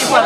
Et voilà.